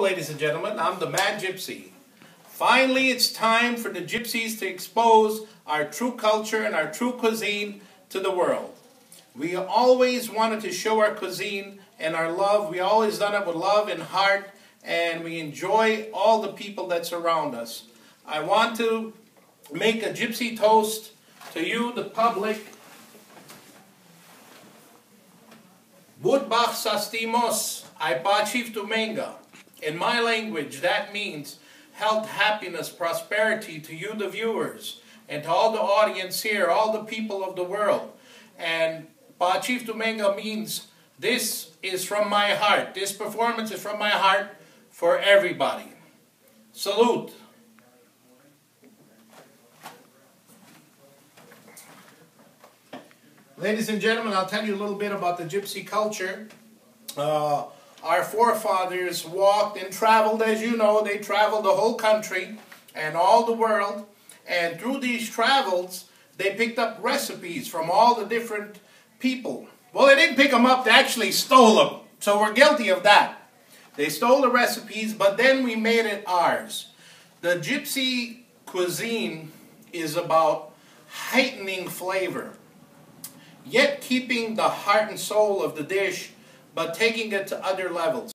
Ladies and gentlemen. I'm the Mad Gypsy. Finally, it's time for the gypsies to expose our true culture and our true cuisine to the world. We always wanted to show our cuisine and our love. We always done it with love and heart, and we enjoy all the people that surround us. I want to make a gypsy toast to you, the public. Budbach sastimos, aipachif tumenga. In my language, that means health, happiness, prosperity to you, the viewers, and to all the audience here, all the people of the world. And Pachif Tumenga means this is from my heart. This performance is from my heart for everybody. Salute. Ladies and gentlemen, I'll tell you a little bit about the gypsy culture. Uh, our forefathers walked and traveled, as you know, they traveled the whole country and all the world. And through these travels, they picked up recipes from all the different people. Well, they didn't pick them up, they actually stole them. So we're guilty of that. They stole the recipes, but then we made it ours. The gypsy cuisine is about heightening flavor, yet keeping the heart and soul of the dish but taking it to other levels.